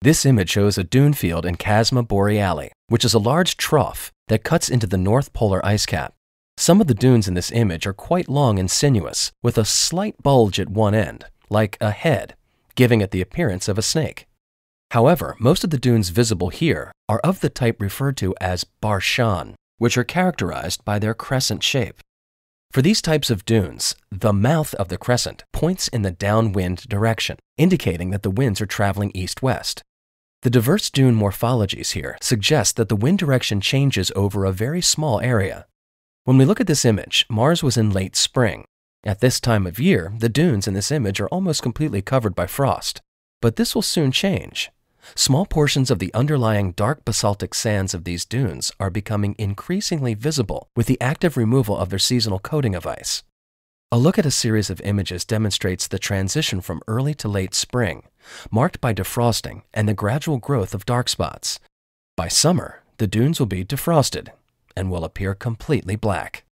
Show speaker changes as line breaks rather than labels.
This image shows a dune field in Chasma Boreale, which is a large trough that cuts into the North Polar ice cap. Some of the dunes in this image are quite long and sinuous, with a slight bulge at one end, like a head, giving it the appearance of a snake. However, most of the dunes visible here are of the type referred to as Barchan, which are characterized by their crescent shape. For these types of dunes, the mouth of the crescent points in the downwind direction, indicating that the winds are traveling east-west. The diverse dune morphologies here suggest that the wind direction changes over a very small area. When we look at this image, Mars was in late spring. At this time of year, the dunes in this image are almost completely covered by frost. But this will soon change. Small portions of the underlying dark basaltic sands of these dunes are becoming increasingly visible with the active removal of their seasonal coating of ice. A look at a series of images demonstrates the transition from early to late spring, marked by defrosting and the gradual growth of dark spots. By summer, the dunes will be defrosted and will appear completely black.